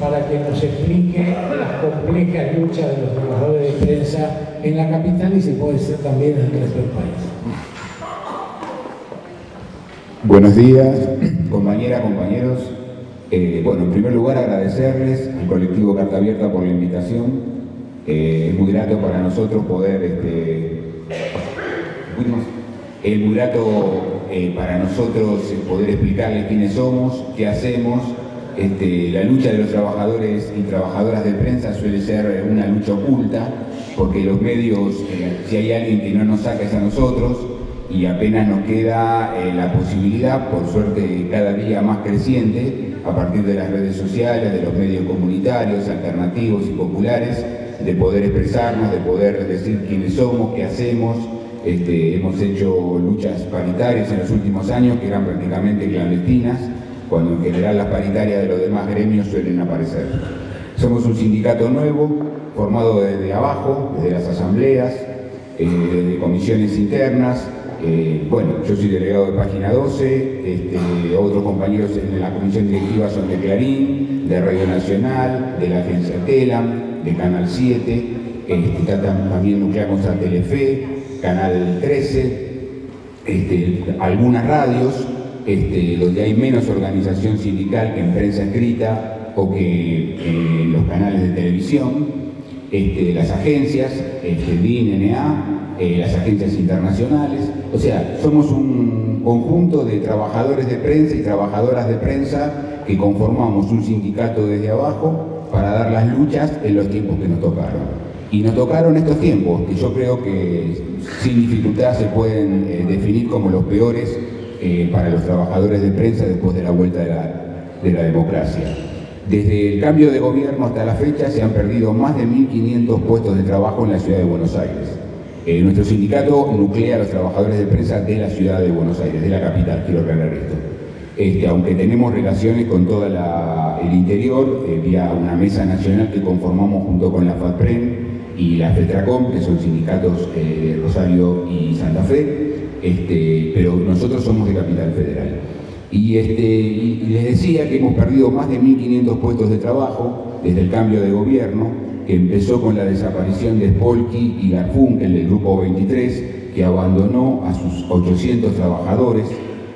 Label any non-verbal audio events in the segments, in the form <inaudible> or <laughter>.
para que nos explique las complejas luchas de los trabajadores de prensa en la capital y si puede ser también en el resto del país. Buenos días, compañeras, compañeros. Eh, bueno, en primer lugar agradecerles al colectivo Carta Abierta por la invitación. Eh, es muy grato para nosotros poder, este, es muy grato eh, para nosotros poder explicarles quiénes somos, qué hacemos. Este, la lucha de los trabajadores y trabajadoras de prensa suele ser una lucha oculta, porque los medios, si hay alguien que no nos saca es a nosotros, y apenas nos queda eh, la posibilidad, por suerte cada día más creciente, a partir de las redes sociales, de los medios comunitarios, alternativos y populares, de poder expresarnos, de poder decir quiénes somos, qué hacemos. Este, hemos hecho luchas paritarias en los últimos años que eran prácticamente clandestinas, cuando en general las paritarias de los demás gremios suelen aparecer. Somos un sindicato nuevo, formado desde abajo, desde las asambleas, eh, de comisiones internas, eh, bueno, yo soy delegado de Página 12, este, otros compañeros en la comisión directiva son de Clarín, de Radio Nacional, de la agencia TELAM, de Canal 7, este, también nucleamos a Telefe, Canal 13, este, algunas radios donde hay menos organización sindical que en prensa escrita o que en los canales de televisión, las agencias, DIN, NA, eh, las agencias internacionales. O sea, somos un conjunto de trabajadores de prensa y trabajadoras de prensa que conformamos un sindicato desde abajo para dar las luchas en los tiempos que nos tocaron. Y nos tocaron estos tiempos, que yo creo que sin dificultad se pueden eh, definir como los peores eh, para los trabajadores de prensa después de la vuelta de la, de la democracia. Desde el cambio de gobierno hasta la fecha se han perdido más de 1.500 puestos de trabajo en la ciudad de Buenos Aires. Eh, nuestro sindicato nuclea a los trabajadores de prensa de la ciudad de Buenos Aires, de la capital, quiero aclarar esto. Este, aunque tenemos relaciones con todo el interior, eh, vía una mesa nacional que conformamos junto con la FATPREN y la FETRACOM, que son sindicatos eh, de Rosario y Santa Fe, este, pero nosotros somos de Capital Federal. Y, este, y les decía que hemos perdido más de 1.500 puestos de trabajo desde el cambio de gobierno, que empezó con la desaparición de Spolky y Garfunkel del Grupo 23, que abandonó a sus 800 trabajadores,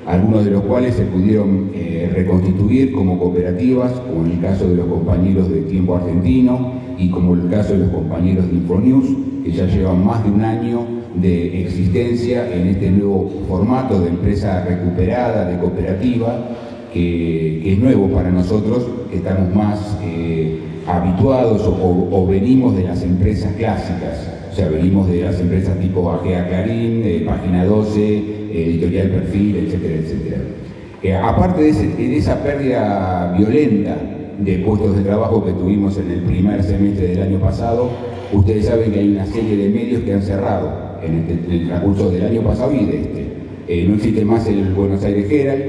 algunos de los cuales se pudieron eh, reconstituir como cooperativas, como en el caso de los compañeros de Tiempo Argentino y como en el caso de los compañeros de Infonews, que ya llevan más de un año de existencia en este nuevo formato de empresa recuperada, de cooperativa, que, es nuevo para nosotros, que estamos más... Eh, habituados o, venimos de las empresas clásicas, o sea, venimos de las empresas tipo Agea Clarín, de Página 12, Editorial Perfil, etcétera, etcétera. Eh, aparte de, esa pérdida violenta de puestos de trabajo que tuvimos en el primer semestre del año pasado, ustedes saben que hay una serie de medios que han cerrado en, este, el transcurso del año pasado y de este. Eh, no existe más el Buenos Aires Herald,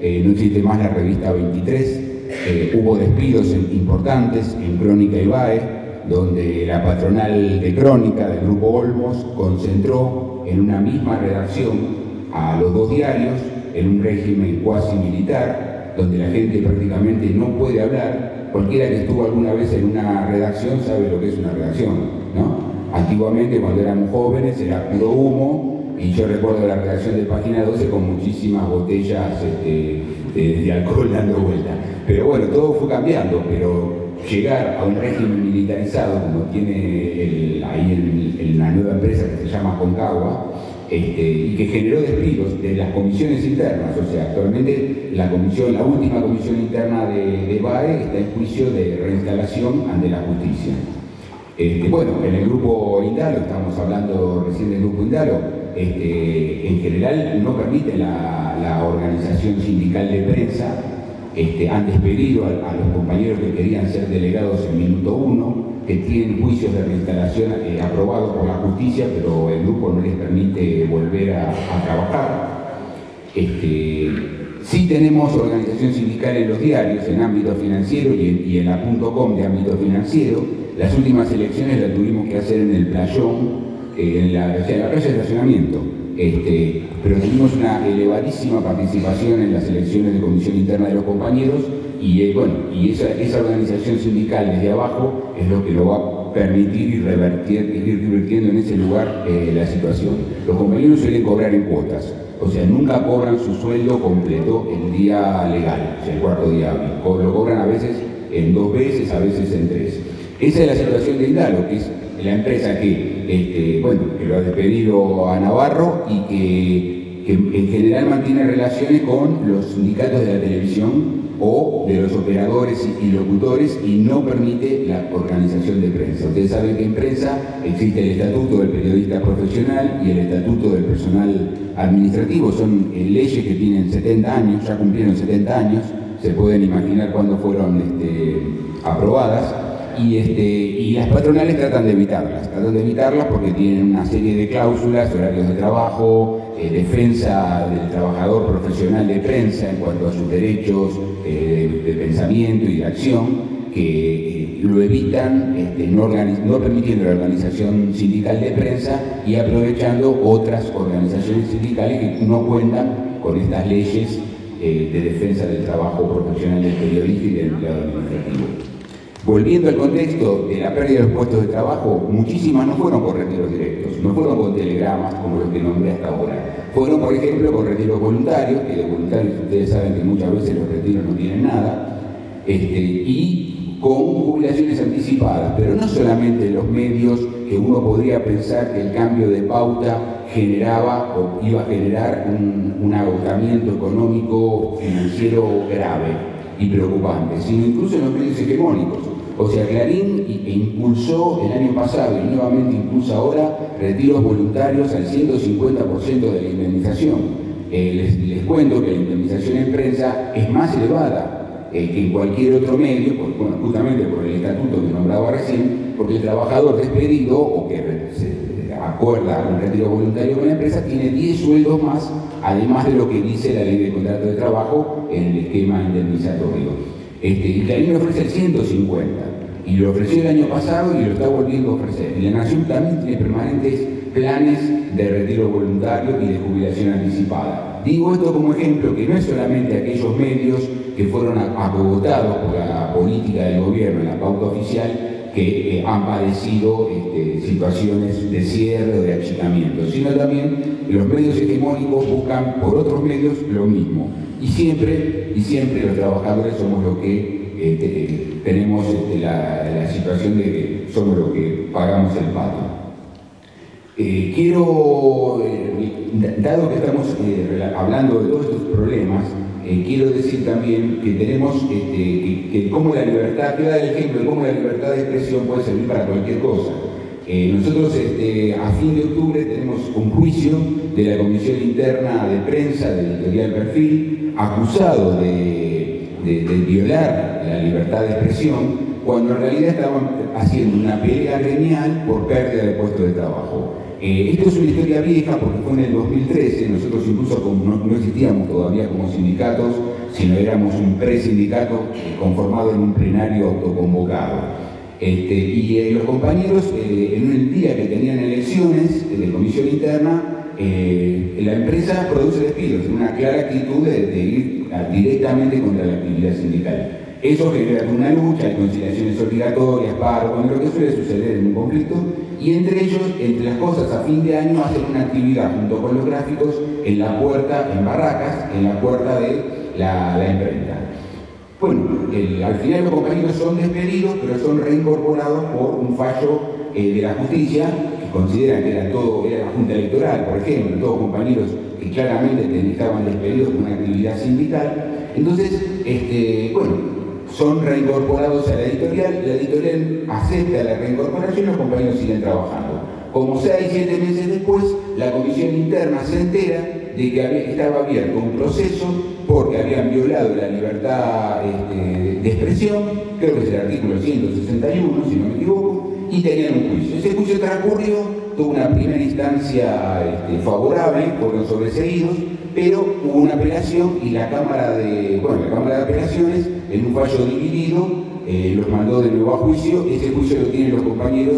eh, no existe más la revista 23, eh, hubo despidos importantes en Crónica y BAE, donde la patronal de Crónica del Grupo Olmos concentró en una misma redacción a los dos diarios, en un régimen cuasi militar, donde la gente prácticamente no puede hablar. Cualquiera que estuvo alguna vez en una redacción sabe lo que es una redacción, ¿no? Antiguamente, cuando éramos jóvenes, era puro humo, y yo recuerdo la redacción de Página 12 con muchísimas botellas este, de, alcohol dando vuelta. Pero bueno, todo fue cambiando, pero llegar a un régimen militarizado como tiene ahí en, la nueva empresa que se llama Concagua, este, y que generó despidos de las comisiones internas, o sea, actualmente la comisión, la última comisión interna de, BAE está en juicio de reinstalación ante la justicia. Este, bueno, en el grupo Indalo, estamos hablando recién del grupo Indalo, este, en general no permite la, organización sindical de prensa. Han despedido a, los compañeros que querían ser delegados en minuto uno, que tienen juicios de reinstalación eh, aprobados por la justicia, pero el grupo no les permite volver a, trabajar. Este, sí tenemos organización sindical en los diarios, en ámbito financiero y en, la .com de ámbito financiero. Las últimas elecciones las tuvimos que hacer en el playón, eh, en, la, en la calle de estacionamiento. Este, pero tuvimos una elevadísima participación en las elecciones de comisión interna de los compañeros y eh, bueno, y esa, esa, organización sindical desde abajo es lo que lo va a permitir y revertir, ir revirtiendo en ese lugar eh, la situación. Los compañeros suelen cobrar en cuotas, o sea, nunca cobran su sueldo completo el día legal, o sea, el cuarto día Lo cobran a veces en dos veces, a veces en tres. Esa es la situación de Indalo, que es la empresa que, este, bueno, que lo ha despedido a Navarro y que, en general mantiene relaciones con los sindicatos de la televisión o de los operadores y locutores y no permite la organización de prensa. Ustedes saben que en prensa existe el estatuto del periodista profesional y el estatuto del personal administrativo. Son eh, leyes que tienen 70 años, ya cumplieron 70 años, se pueden imaginar cuándo fueron este, aprobadas y, este, y las patronales tratan de evitarlas, tratan de evitarlas porque tienen una serie de cláusulas, horarios de trabajo, eh, defensa del trabajador profesional de prensa en cuanto a sus derechos eh, de, pensamiento y de acción, que eh, lo evitan este, no, no, permitiendo la organización sindical de prensa y aprovechando otras organizaciones sindicales que no cuentan con estas leyes de defensa del trabajo profesional del periodista y del empleado administrativo. Volviendo al contexto de la pérdida de los puestos de trabajo, muchísimas no fueron por retiros directos, no fueron con telegramas como los que nombré hasta ahora. Fueron, por ejemplo, con retiros voluntarios, que de voluntarios ustedes saben que muchas veces los retiros no tienen nada, este, y con jubilaciones anticipadas, pero no solamente los medios que uno podría pensar que el cambio de pauta generaba o iba a generar un agotamiento económico financiero grave y preocupante, sino incluso en los medios hegemónicos. O sea, Clarín impulsó el año pasado y nuevamente impulsa ahora retiros voluntarios al 150% de la indemnización. Eh, les, cuento que la indemnización en prensa es más elevada eh, que en cualquier otro medio, bueno, justamente por el estatuto que nombraba recién, porque el trabajador despedido o que se acuerda un retiro voluntario con la empresa tiene 10 sueldos más, además de lo que dice la ley de contrato de trabajo en el esquema indemnizatorio. Este, y Clarín ofrece el 150 y lo ofreció el año pasado y lo está volviendo a ofrecer. Y la Nación también tiene permanentes planes de retiro voluntario y de jubilación anticipada. Digo esto como ejemplo que no es solamente aquellos medios que fueron acogotados por la política del gobierno en la pauta oficial que eh, han padecido este, situaciones de cierre o de achicamiento, sino también los medios hegemónicos buscan por otros medios lo mismo. Y siempre, y siempre los trabajadores somos los que este, tenemos este, la, situación de que somos los que pagamos el pato. Eh, quiero, eh, dado que estamos hablando de todos estos problemas, quiero decir también que tenemos este, que, cómo la libertad, quiero dar el ejemplo de cómo la libertad de expresión puede servir para cualquier cosa. nosotros a fin de octubre tenemos un juicio de la Comisión Interna de Prensa del Editorial Perfil acusado de, violar la libertad de expresión, cuando en realidad estaban haciendo una pelea genial por pérdida de puestos de trabajo. Eh, esto es una historia vieja porque fue en el 2013, nosotros incluso no, existíamos todavía como sindicatos, sino éramos un presindicato conformado en un plenario autoconvocado. Este, y eh, los compañeros, eh, en un día que tenían elecciones de comisión interna, eh, la empresa produce despidos, una clara actitud de, ir directamente contra la actividad sindical. Eso genera una lucha, hay conciliaciones obligatorias, paro, bueno, lo que suele suceder en un conflicto, y entre ellos, entre las cosas, a fin de año hacen una actividad junto con los gráficos en la puerta, en barracas, en la puerta de la, imprenta. Bueno, al final los compañeros son despedidos, pero son reincorporados por un fallo eh, de la justicia consideran que era todo, era la Junta Electoral, por ejemplo, todos compañeros que claramente estaban despedidos con una actividad sindical. Entonces, este, bueno, son reincorporados a la editorial, la editorial acepta la reincorporación y los compañeros siguen trabajando. Como seis, siete meses después, la comisión interna se entera de que estaba abierto un proceso porque habían violado la libertad este, de expresión, creo que es el artículo 161, si no me equivoco, y tenían un juicio. Ese juicio transcurrió, tuvo una primera instancia este, favorable, fueron sobreseídos, pero hubo una apelación y la Cámara de, bueno, la Cámara de Apelaciones, en un fallo dividido, eh, los mandó de nuevo a juicio. Ese juicio lo tienen los compañeros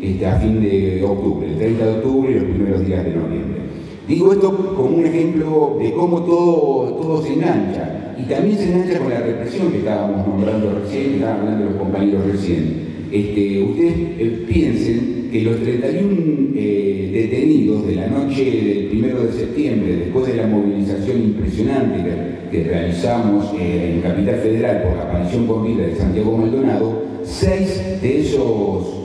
este, a fin de octubre, el 30 de octubre y los primeros días de noviembre. Digo esto como un ejemplo de cómo todo, todo se engancha Y también se engancha con la represión que estábamos nombrando recién, que estaban hablando los compañeros recién. Este, ustedes eh, piensen que los 31 eh, detenidos de la noche del 1 de septiembre, después de la movilización impresionante que, realizamos eh, en Capital Federal por la aparición con vida de Santiago Maldonado, seis de esos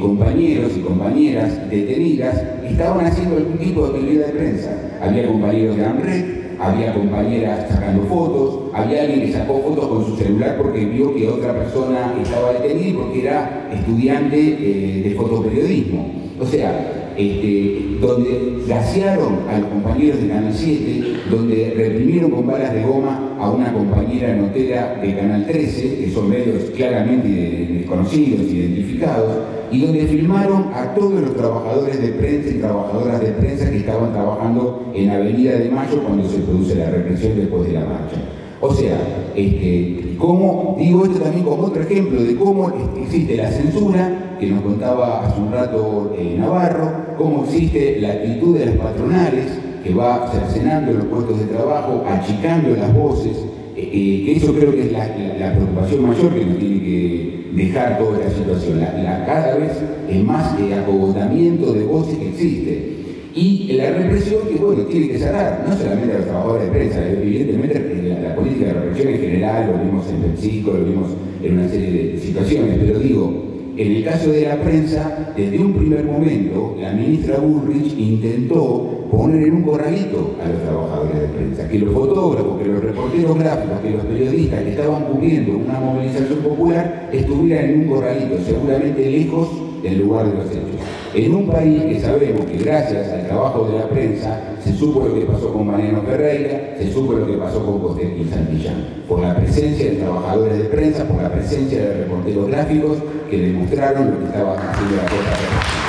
compañeros y compañeras detenidas estaban haciendo algún tipo de actividad de prensa. Había compañeros de AMREC, había compañeras sacando fotos, había alguien que sacó fotos con su celular porque vio que otra persona estaba detenida porque era estudiante eh, de fotoperiodismo. O sea, este, donde gasearon a los compañeros de Canal 7, donde reprimieron con balas de goma a una compañera notera de Canal 13, que son medios claramente desconocidos, identificados, y donde filmaron a todos los trabajadores de prensa y trabajadoras de prensa que estaban trabajando en Avenida de Mayo cuando se produce la represión después de la marcha. O sea, este, como, digo esto también como otro ejemplo de cómo existe la censura, que nos contaba hace un rato eh, Navarro, cómo existe la actitud de las patronales, que va cercenando los puestos de trabajo, achicando las voces, eh, eh, que eso creo que es la, preocupación mayor que nos tiene que dejar toda esta situación. La, cada vez es más el acogotamiento de voces que existe. Y la represión que, bueno, tiene que cerrar, no solamente a los trabajadores de prensa, evidentemente la, política de represión en general, lo vimos en Mexico, lo vimos en una serie de situaciones, pero digo, en el caso de la prensa, desde un primer momento, la ministra Bullrich intentó poner en un corralito a los trabajadores de prensa, que los fotógrafos, que los reporteros gráficos, que los periodistas que estaban cubriendo una movilización popular estuvieran en un corralito, seguramente lejos del lugar de los hechos. En un país que sabemos que gracias al trabajo de la prensa se supo lo que pasó con Mariano Ferreira, se supo lo que pasó con Costel y Santillán, por la presencia de trabajadores de prensa, por la presencia de reporteros gráficos que demostraron lo que estaba haciendo la cosa.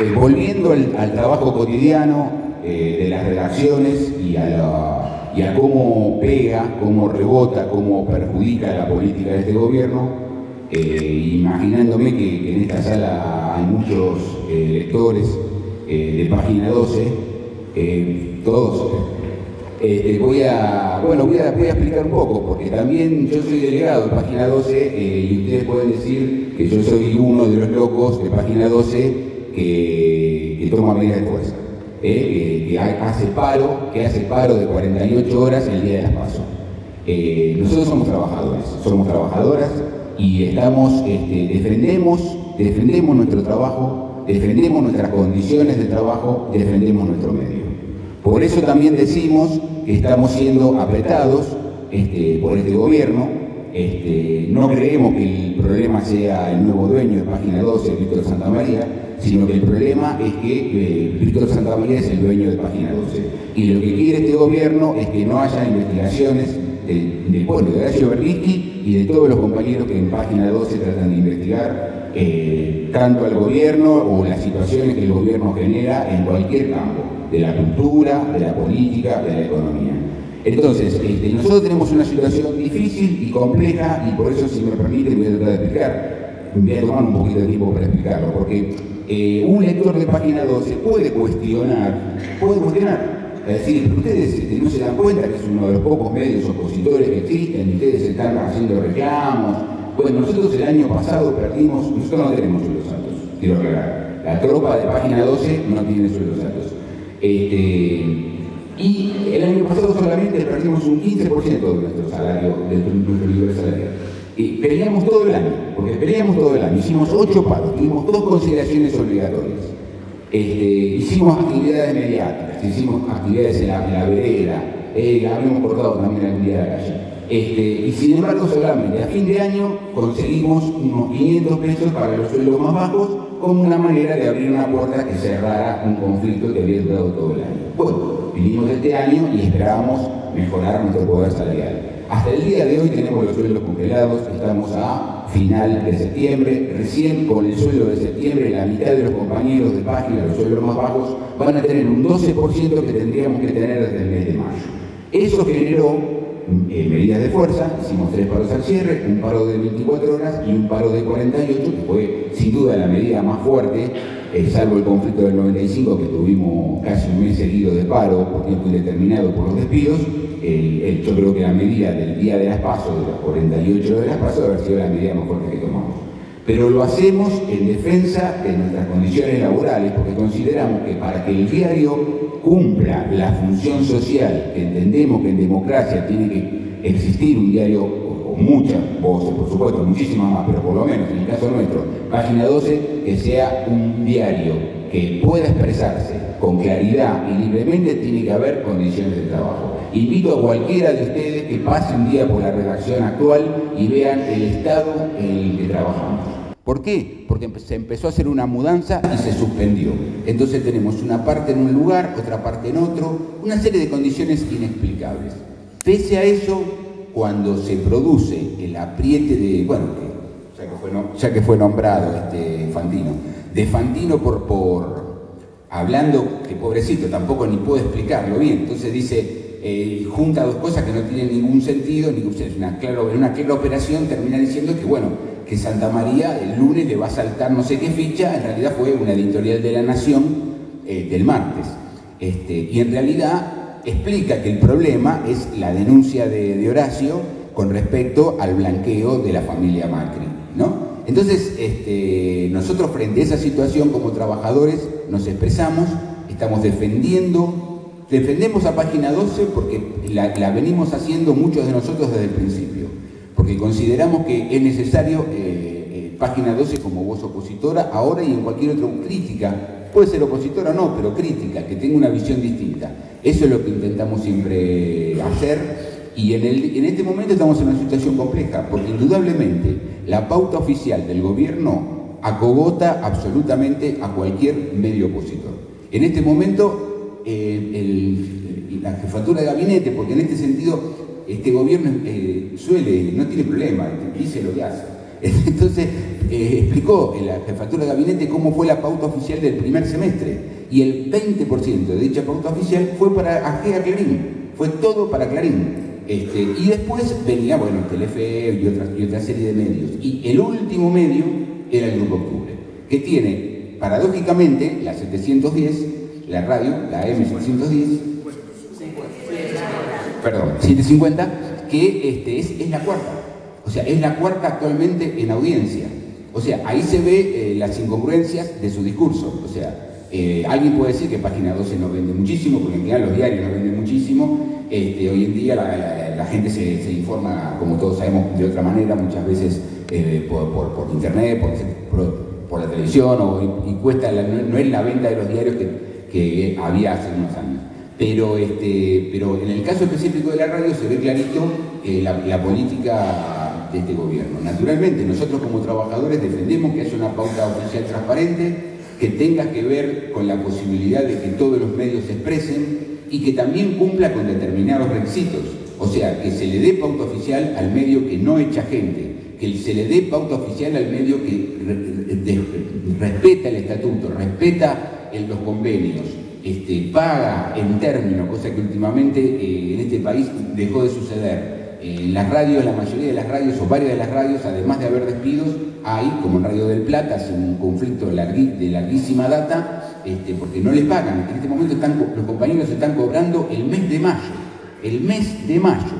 Eh, volviendo al, trabajo cotidiano eh, de las redacciones y a, cómo pega, cómo rebota, cómo perjudica la política de este gobierno, eh, imaginándome que, en esta sala hay muchos lectores de página 12, todos. Voy a, bueno, voy a, explicar un poco, porque también yo soy delegado de Página 12 y ustedes pueden decir que yo soy uno de los locos de Página 12 que, toma medidas de fuerza, ¿eh? que, hace paro, que hace paro de 48 horas el día de las pasos. Eh, nosotros somos trabajadores, somos trabajadoras y estamos, este, defendemos, defendemos nuestro trabajo, defendemos nuestras condiciones de trabajo, defendemos nuestro medio. Por eso también decimos que estamos siendo apretados este, por este gobierno. Este, no creemos que el problema sea el nuevo dueño de Página 12, Víctor Santa María, sino que el problema es que eh, Víctor Santa María es el dueño de Página 12. Y lo que quiere este gobierno es que no haya investigaciones del pueblo de Horacio Berlinski y de todos los compañeros que en Página 12 tratan de investigar eh, tanto al gobierno o las situaciones que el gobierno genera en cualquier campo, de la cultura, de la política, de la economía. Entonces, este, nosotros tenemos una situación difícil y compleja y por eso, si me permite, voy a tratar de explicar. Voy a tomar un poquito de tiempo para explicarlo, porque eh, un lector de página 12 puede cuestionar, puede cuestionar, es decir, ustedes este, no se dan cuenta que es uno de los pocos medios opositores que existen, ustedes están haciendo reclamos. Bueno, nosotros el año pasado perdimos, nosotros no tenemos sueldos altos, quiero aclarar. La tropa de página 12 no tiene sueldos altos. Este, y el año pasado solamente perdimos un 15% de nuestro salario, de nuestro nivel salarial peleamos todo el año, porque peleamos todo el año. Hicimos ocho paros, tuvimos dos consideraciones obligatorias. Este, hicimos actividades mediáticas, hicimos actividades en la, vereda, eh, habíamos cortado también la día de la calle. Este, y sin embargo, solamente a fin de año conseguimos unos 500 pesos para los sueldos más bajos como una manera de abrir una puerta que cerrara un conflicto que había durado todo el año. Bueno, vinimos este año y esperábamos mejorar nuestro poder salarial. Hasta el día de hoy tenemos los sueldos congelados, estamos a final de septiembre, recién con el sueldo de septiembre la mitad de los compañeros de página, los sueldos más bajos, van a tener un 12% que tendríamos que tener desde el mes de mayo. Eso generó eh, medidas de fuerza, hicimos tres paros al cierre, un paro de 24 horas y un paro de 48, que fue sin duda la medida más fuerte, eh, salvo el conflicto del 95, que tuvimos casi un mes seguido de paro por tiempo indeterminado por los despidos, yo creo que la medida del día de las pasos, de las 48 de las pasos, debe haber sido la medida más fuerte que tomamos. Pero lo hacemos en defensa de nuestras condiciones laborales, porque consideramos que para que el diario cumpla la función social que entendemos que en democracia tiene que existir un diario, muchas voces, por supuesto, muchísimas más, pero por lo menos en el caso nuestro, página 12, que sea un diario que pueda expresarse con claridad y libremente, tiene que haber condiciones de trabajo. Invito a cualquiera de ustedes que pase un día por la redacción actual y vean el estado en el que trabajamos. ¿Por qué? Porque se empezó a hacer una mudanza y se suspendió. Entonces tenemos una parte en un lugar, otra parte en otro, una serie de condiciones inexplicables. Pese a eso, cuando se produce el apriete de, bueno, ya que fue, nombrado este Fantino, de Fantino por, por, hablando, que pobrecito, tampoco ni puedo explicarlo bien, entonces dice, eh, junta dos cosas que no tienen ningún sentido, ni, es una clara, una clara operación termina diciendo que, bueno, que Santa María el lunes le va a saltar no sé qué ficha, en realidad fue una editorial de la Nación eh, del martes. Este, y en realidad explica que el problema es la denuncia de, Horacio con respecto al blanqueo de la familia Macri. ¿no? Entonces, este, nosotros frente a esa situación como trabajadores nos expresamos, estamos defendiendo, defendemos a página 12 porque la venimos haciendo muchos de nosotros desde el principio porque consideramos que es necesario, eh, eh, página 12 como voz opositora, ahora y en cualquier otra crítica, puede ser opositora o no, pero crítica, que tenga una visión distinta. Eso es lo que intentamos siempre hacer y en, este momento estamos en una situación compleja, porque indudablemente la pauta oficial del gobierno acogota absolutamente a cualquier medio opositor. En este momento, eh, la jefatura de gabinete, porque en este sentido este gobierno eh, suele, no tiene problema, dice lo que hace. <laughs> Entonces, eh, explicó en la jefatura de gabinete cómo fue la pauta oficial del primer semestre. Y el 20% de dicha pauta oficial fue para Agea Clarín, fue todo para Clarín. Este, y después venía, bueno, Telefe y otra, y otra serie de medios. Y el último medio era el Grupo Octubre, que tiene, paradójicamente, la 710, la radio, la M710, perdón, 750, que este, es, la cuarta. O sea, es la cuarta actualmente en audiencia. O sea, ahí se ve eh, las incongruencias de su discurso. O sea, eh, alguien puede decir que Página 12 no vende muchísimo, porque en general los diarios no venden muchísimo. Este, hoy en día la, gente se, informa, como todos sabemos, de otra manera, muchas veces eh, por, internet, por, la televisión, y, cuesta, no, es la venta de los diarios que había hace unos años. Pero, este, pero en el caso específico de la radio se ve clarito la, política de este gobierno. Naturalmente, nosotros como trabajadores defendemos que haya una pauta oficial transparente, que tenga que ver con la posibilidad de que todos los medios se expresen y que también cumpla con determinados requisitos. O sea, que se le dé pauta oficial al medio que no echa gente, que se le dé pauta oficial al medio que respeta el estatuto, respeta los convenios, este, paga en términos, cosa que últimamente eh, en este país dejó de suceder. En las radios, la mayoría de las radios o varias de las radios, además de haber despidos, hay, como en Radio del Plata, hace un conflicto de larguísima data, este, porque no les pagan. En este momento están, los compañeros están cobrando el mes de mayo, el mes de mayo.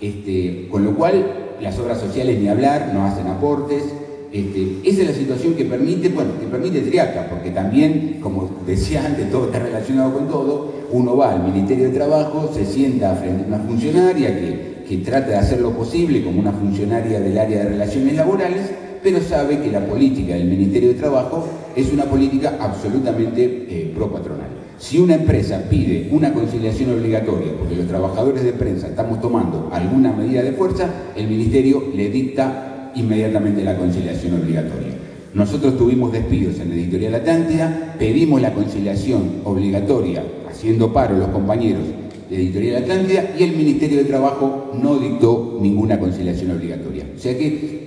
Este, con lo cual, las obras sociales ni hablar, no hacen aportes, este, esa es la situación que permite, bueno, que permite Triaca, porque también, como decía antes, todo está relacionado con todo, uno va al Ministerio de Trabajo, se sienta frente a una funcionaria que, trata de hacer lo posible como una funcionaria del área de relaciones laborales, pero sabe que la política del Ministerio de Trabajo es una política absolutamente eh, pro-patronal. Si una empresa pide una conciliación obligatoria, porque los trabajadores de prensa estamos tomando alguna medida de fuerza, el Ministerio le dicta inmediatamente la conciliación obligatoria. Nosotros tuvimos despidos en la editorial Atlántida, pedimos la conciliación obligatoria, haciendo paro los compañeros editorial Atlántida, y el Ministerio de Trabajo no dictó ninguna conciliación obligatoria. O sea que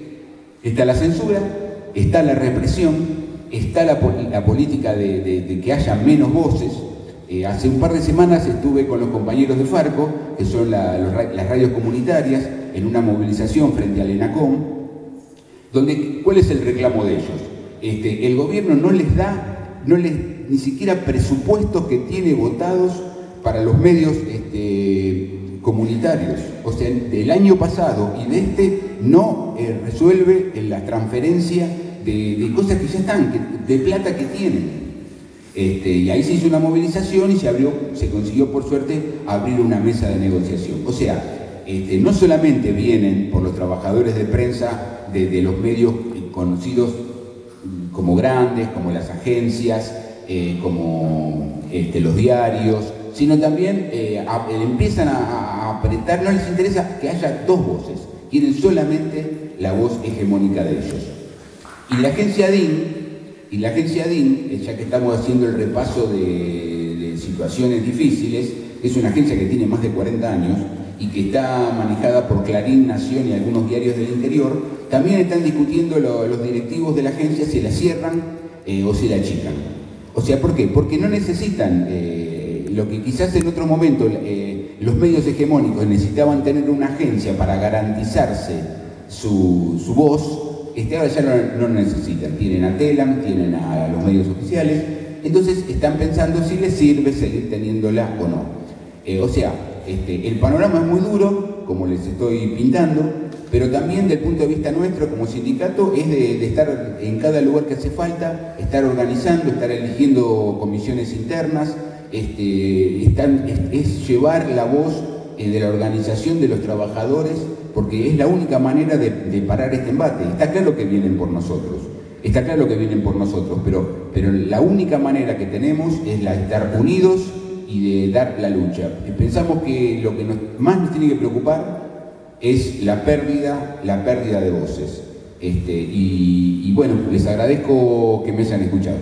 está la censura, está la represión, está la, política de, que haya menos voces, Eh, hace un par de semanas estuve con los compañeros de Farco, que son las radios comunitarias, en una movilización frente al ENACOM, donde, ¿cuál es el reclamo de ellos? Este, el gobierno no les da, no les, ni siquiera presupuestos que tiene votados para los medios este, comunitarios. O sea, del año pasado y de este no eh, resuelve la transferencia de, cosas que ya están, de plata que tienen. Este, y ahí se hizo una movilización y se abrió, se consiguió por suerte abrir una mesa de negociación. O sea, este, no solamente vienen por los trabajadores de prensa de, los medios conocidos como grandes, como las agencias, eh, como los diarios, sino también eh, empiezan a, apretar, no les interesa que haya dos voces, quieren solamente la voz hegemónica de ellos. Y la agencia DIN y la agencia DIN, eh, ya que estamos haciendo el repaso de, situaciones difíciles, es una agencia que tiene más de 40 años y que está manejada por Clarín, Nación y algunos diarios del interior, también están discutiendo los directivos de la agencia si la cierran eh, o si la achican. O sea, ¿por qué? Porque no necesitan eh, lo que quizás en otro momento los medios hegemónicos necesitaban tener una agencia para garantizarse su, su voz, este, ahora ya no, lo necesitan. Tienen a Telam, tienen a, los medios oficiales, entonces están pensando si les sirve seguir teniéndola o no. Eh, o sea, este, el panorama es muy duro, como les estoy pintando, pero también del punto de vista nuestro como sindicato es de, estar en cada lugar que hace falta, estar organizando, estar eligiendo comisiones internas, este, es llevar la voz eh, de la organización de los trabajadores, porque es la única manera de, parar este embate. Está claro que vienen por nosotros, está claro que vienen por nosotros, pero, pero la única manera que tenemos es la de estar unidos y de dar la lucha. Pensamos que lo que más nos tiene que preocupar es la pérdida, la pérdida de voces. Este, y, y bueno, les agradezco que me hayan escuchado.